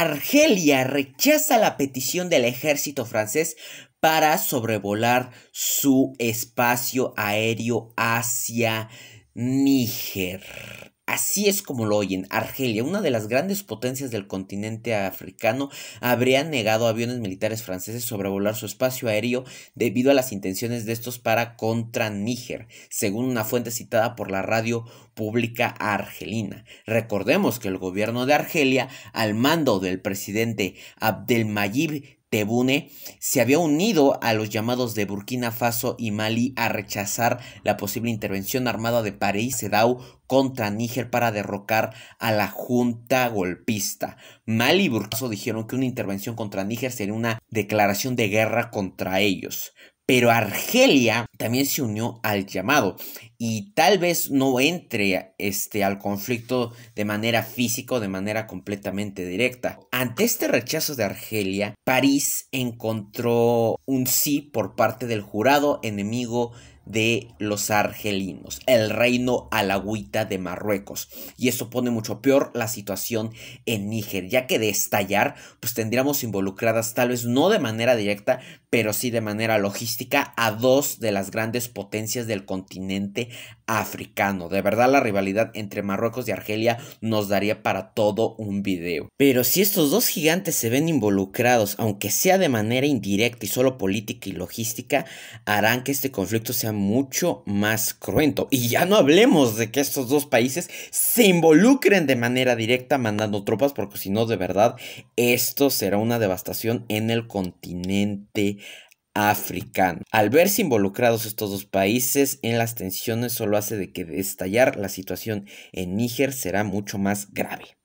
Argelia rechaza la petición del ejército francés para sobrevolar su espacio aéreo hacia Níger. Así es como lo oyen. Argelia, una de las grandes potencias del continente africano, habría negado a aviones militares franceses sobrevolar su espacio aéreo debido a las intenciones de estos para contra Níger, según una fuente citada por la radio pública argelina. Recordemos que el gobierno de Argelia, al mando del presidente Abdelmayib Tebune se había unido a los llamados de Burkina Faso y Mali a rechazar la posible intervención armada de París Sedao contra Níger para derrocar a la junta golpista. Mali y Burkina Faso dijeron que una intervención contra Níger sería una declaración de guerra contra ellos. Pero Argelia también se unió al llamado y tal vez no entre este, al conflicto de manera física o de manera completamente directa. Ante este rechazo de Argelia, París encontró un sí por parte del jurado enemigo de los argelinos, el reino alagüita de Marruecos. Y eso pone mucho peor la situación en Níger, ya que de estallar, pues tendríamos involucradas tal vez no de manera directa, pero sí de manera logística a dos de las grandes potencias del continente africano. De verdad la rivalidad entre Marruecos y Argelia nos daría para todo un video. Pero si estos dos gigantes se ven involucrados, aunque sea de manera indirecta y solo política y logística, harán que este conflicto sea mucho más cruento. Y ya no hablemos de que estos dos países se involucren de manera directa mandando tropas, porque si no, de verdad, esto será una devastación en el continente africano. Al verse involucrados estos dos países en las tensiones solo hace de que estallar la situación en Níger será mucho más grave.